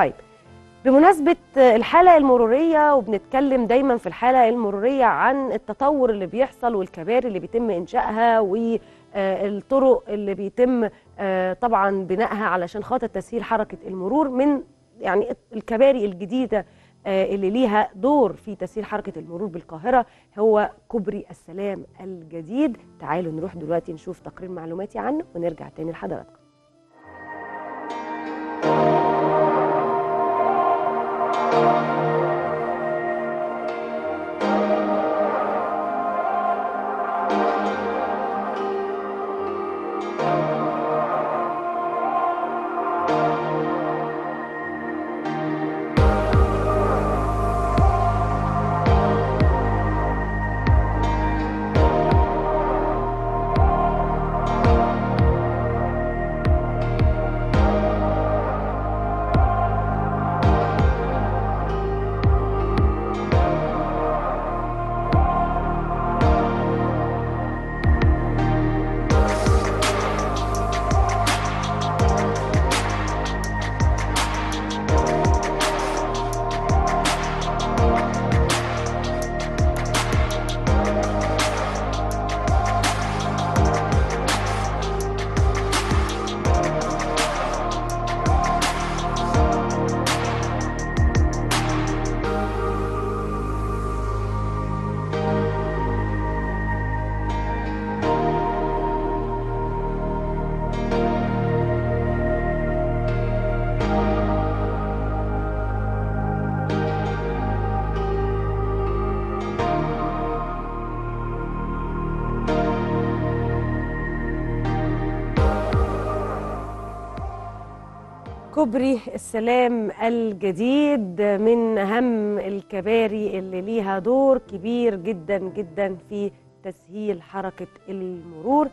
طيب بمناسبة الحالة المرورية وبنتكلم دايما في الحالة المرورية عن التطور اللي بيحصل والكباري اللي بيتم إنشائها والطرق اللي بيتم آه، طبعا بنائها علشان خاطر تسهيل حركة المرور من يعني الكباري الجديدة آه، اللي ليها دور في تسهيل حركة المرور بالقاهرة هو كوبري السلام الجديد. تعالوا نروح دلوقتي نشوف تقرير معلوماتي عنه ونرجع تاني لحضراتكم. كوبري السلام الجديد من أهم الكباري اللي ليها دور كبير جدا جدا في تسهيل حركة المرور.